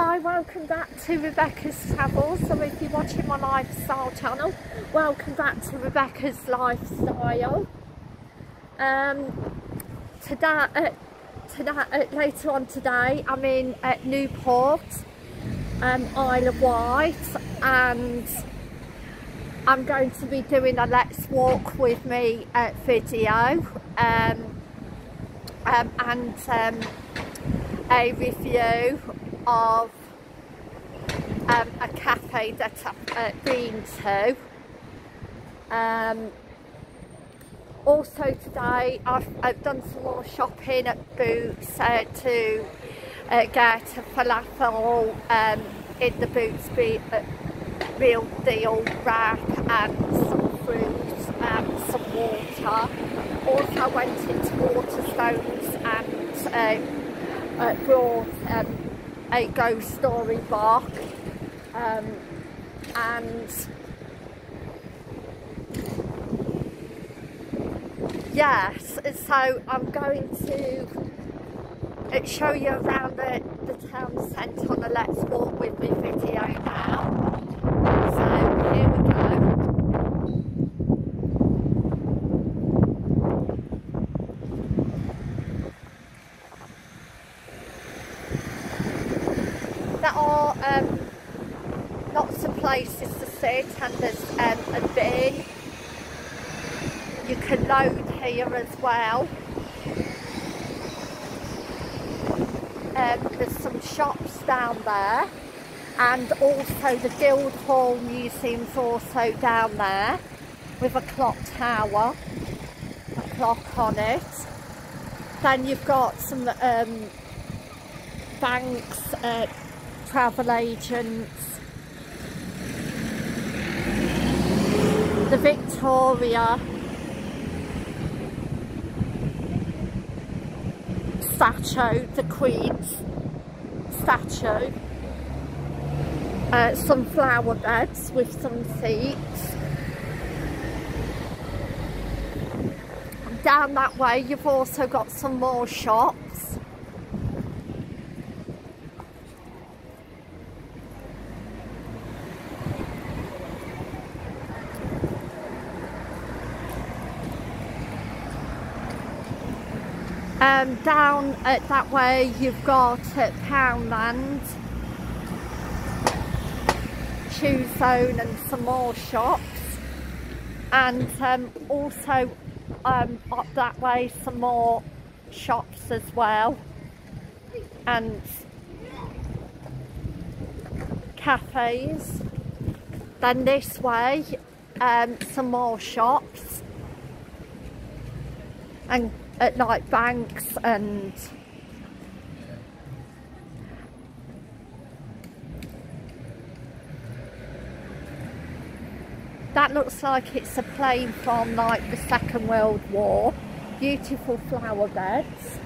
Hi, welcome back to Rebecca's Travels. So if you're watching my lifestyle channel, welcome back to Rebecca's Lifestyle. Um, today, uh, today uh, later on today, I'm in at Newport, um, Isle of Wight, and I'm going to be doing a Let's Walk with Me uh, video, um, um, and um, a review of um, a cafe that I've uh, been to. Um, also today I've, I've, done some more shopping at Boots uh, to uh, get a falafel um, in the Boots be, uh, real deal wrap and some fruit and some water. Also went into Waterstones and uh, uh, brought um, a ghost story book um, and yes so I'm going to show you around the, the town centre on the Let's Walk With Me video now. So here we go there are um, lots of places to sit and there's um, a bin. You can load here as well. Um, there's some shops down there and also the Guildhall Museum's also down there with a clock tower, a clock on it. Then you've got some um, banks, uh, travel agents, the Victoria statue, the Queen's statue, uh, some flower beds with some seats. Down that way you've also got some more shops. Um, down at that way you've got at Poundland, Shoe Zone and some more shops. And um, also um, up that way some more shops as well. And cafes. Then this way um, some more shops. And at like banks and that looks like it's a plane from like the Second World War. Beautiful flower beds.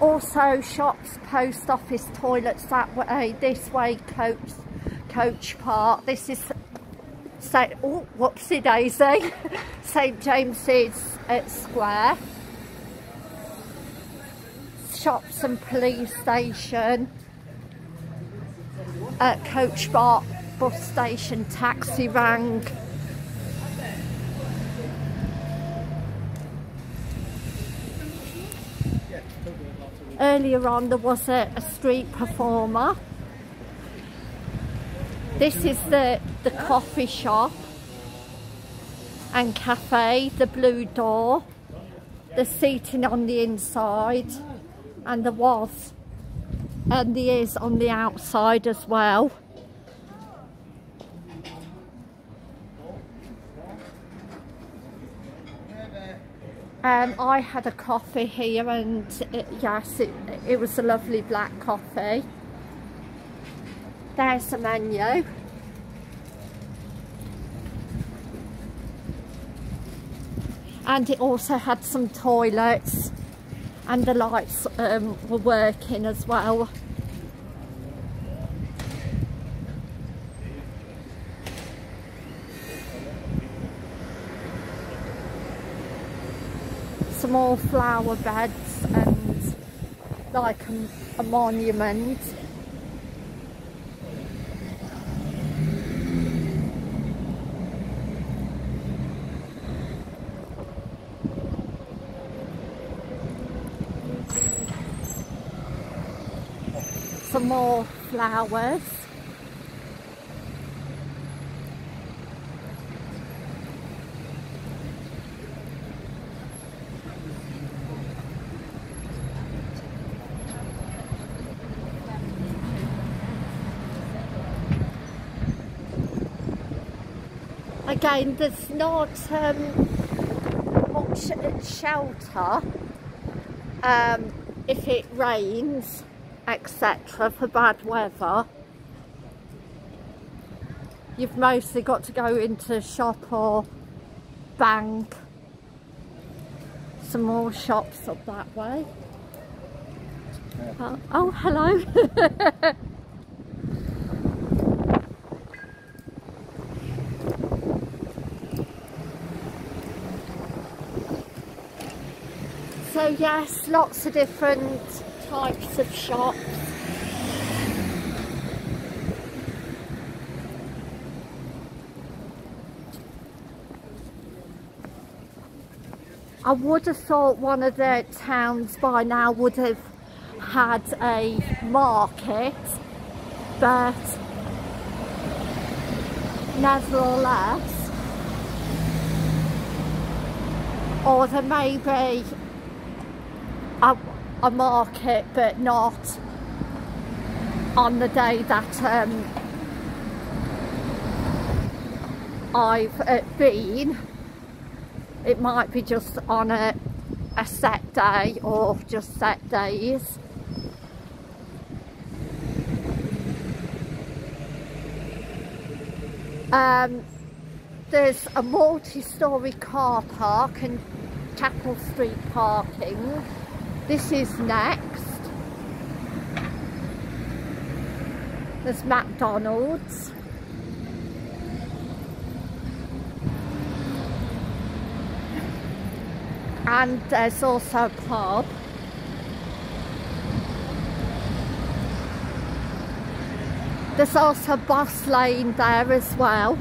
Also shops post office toilets that way this way coach coach park. This is say oh whoopsie daisy. St James's Square. Shops and police station. Uh, coach bar bus station taxi rank earlier on there was a, a street performer this is the the coffee shop and cafe the blue door the seating on the inside and there was and there is on the outside as well Um, I had a coffee here and it, yes, it, it was a lovely black coffee. There's the menu. And it also had some toilets and the lights um, were working as well. some more flower beds and like a, a monument. More flowers. again there's not um, much shelter um, if it rains etc for bad weather you've mostly got to go into shop or bank. Some more shops up that way. Uh, oh hello. So yes, lots of different types of shops. I would have thought one of the towns by now would have had a market, but nevertheless, or there may be a, a market but not on the day that um, I've uh, been. It might be just on a, a set day or just set days. Um, there's a multi-storey car park and Chapel Street parking this is next. There's McDonald's. And there's also a pub. There's also a bus lane there as well.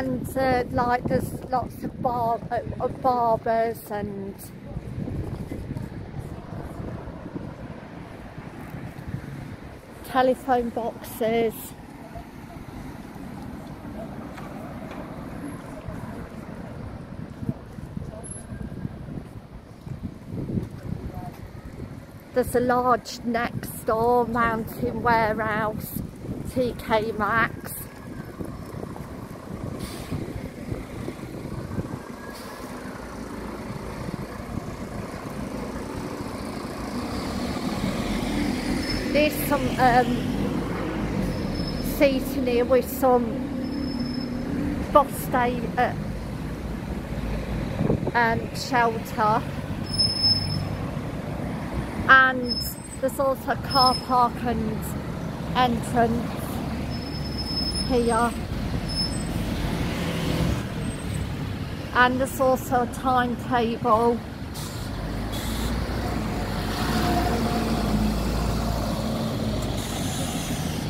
And uh, like there's lots of bar uh, barbers and telephone boxes. There's a large next door mountain warehouse TK Maxx there's some um, seating here with some bus stay uh, and shelter. And there's also a car park and entrance here. And there's also a timetable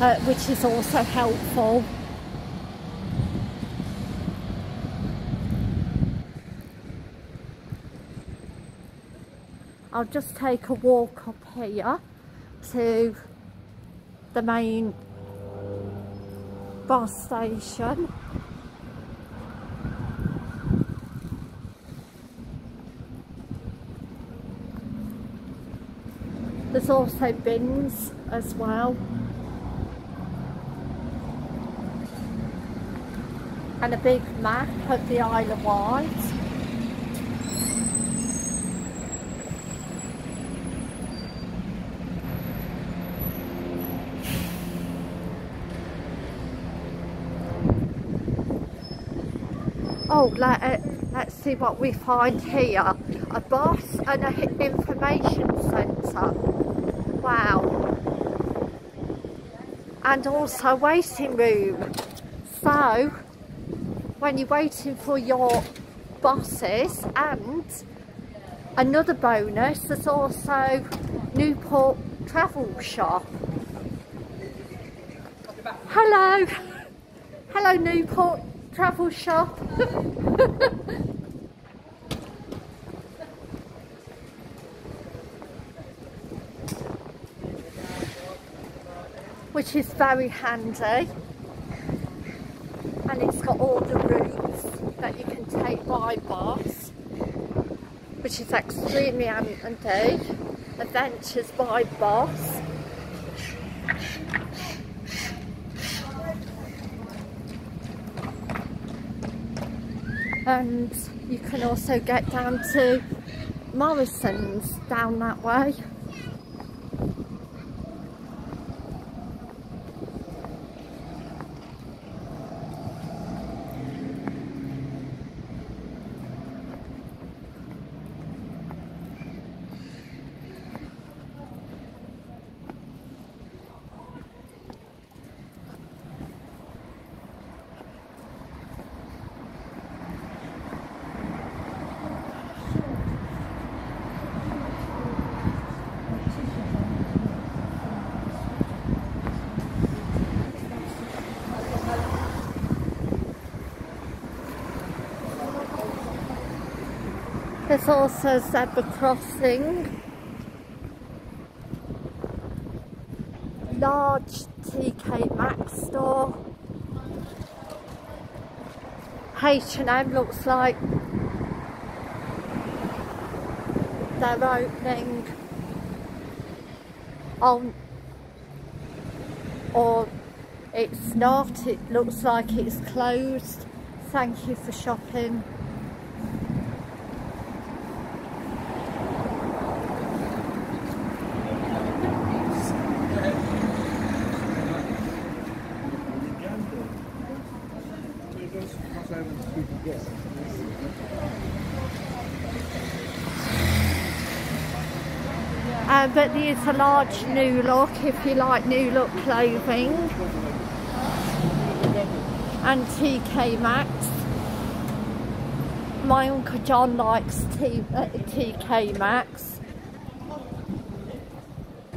uh, which is also helpful. I'll just take a walk up here to the main bus station. There's also bins as well. And a big map of the Isle of Wight. Oh, let, uh, let's see what we find here. A bus and an information centre. Wow. and also waiting room. So when you're waiting for your buses and another bonus there's also Newport Travel Shop. Hello! Hello Newport Travel Shop. which is very handy and it's got all the routes that you can take by bus which is extremely handy adventures by bus. And you can also get down to Morrison's down that way There's also zebra crossing. Large TK Maxx store. H&M looks like they're opening on or it's not, it looks like it's closed. Thank you for shopping. But there's a large new look if you like new look clothing and TK Maxx. My Uncle John likes T uh, TK Maxx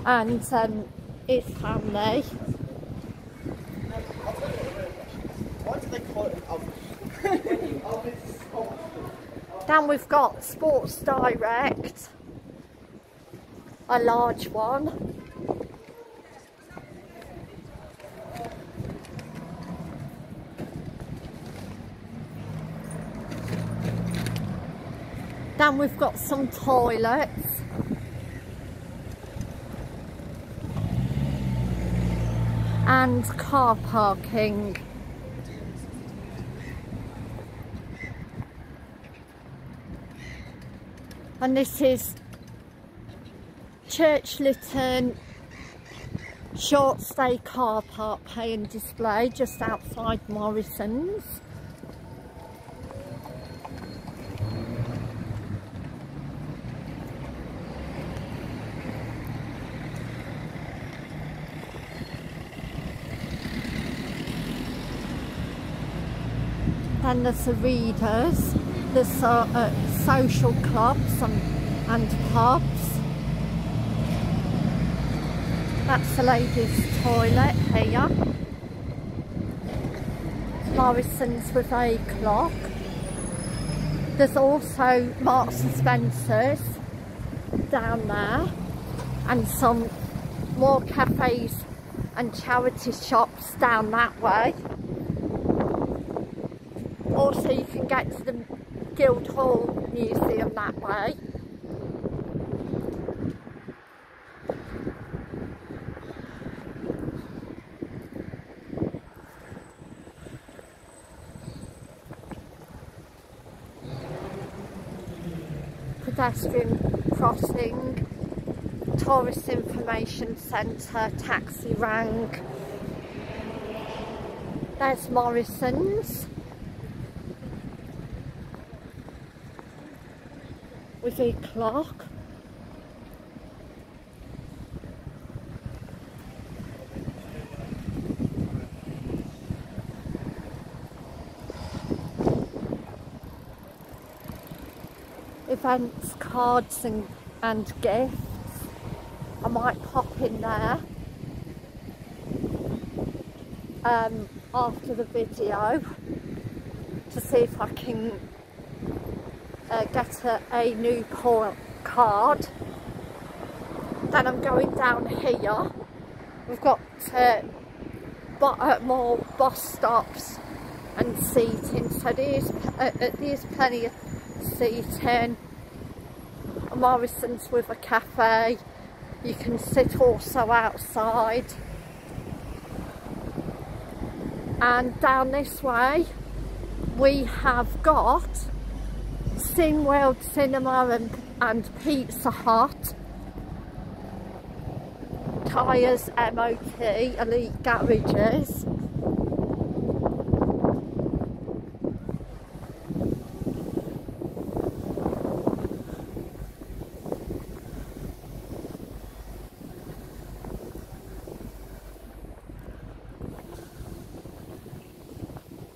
and um, his family. then we've got Sports Direct a large one. Then we've got some toilets. And car parking. And this is Church Litten short stay car park pay and display just outside Morrison's. Then there's the readers, there's uh, uh, social clubs and, and pubs. That's the ladies toilet here. Morrison's with a clock. There's also Marks and Spencer's down there and some more cafes and charity shops down that way. Also you can get to the Guildhall Museum that way. Pedestrian crossing, tourist information centre, taxi rank. There's Morrison's. With a clock. Events, cards and, and gifts. I might pop in there um, after the video to see if I can uh, get a, a new card. Then I'm going down here. We've got uh, uh, more bus stops and seating, so there's, uh, uh, there's plenty of seating. Morrison's with a cafe. You can sit also outside. And down this way, we have got Cineworld Cinema and, and Pizza Hut, Tyres MOT, Elite Garages,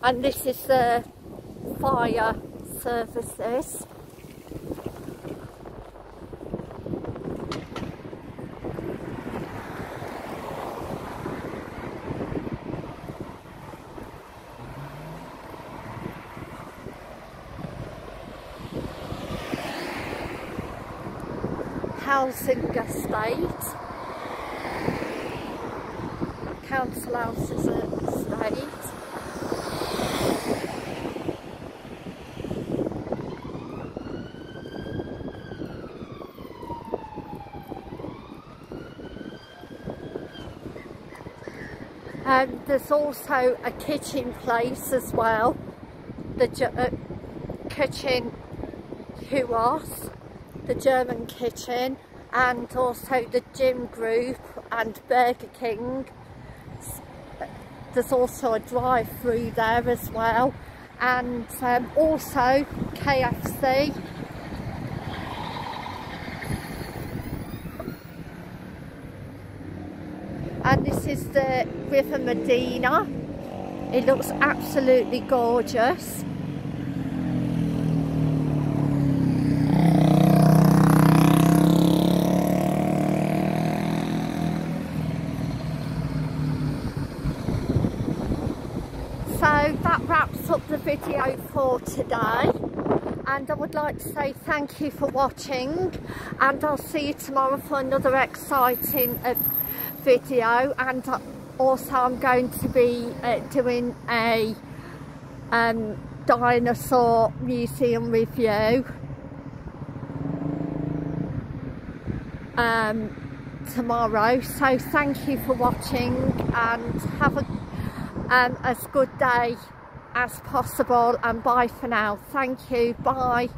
and this is the fire services. Housing estate council houses estate Um, there's also a kitchen place as well, the uh, kitchen Huos, the German kitchen, and also the gym group and Burger King. There's also a drive-through there as well, and um, also KFC and this is the River Medina. It looks absolutely gorgeous. So that wraps up the video for today. And I would like to say thank you for watching. And I'll see you tomorrow for another exciting uh, video. And also I'm going to be uh, doing a um, dinosaur museum review um, tomorrow. So thank you for watching and have a, um, as good day as possible and bye for now. Thank you. Bye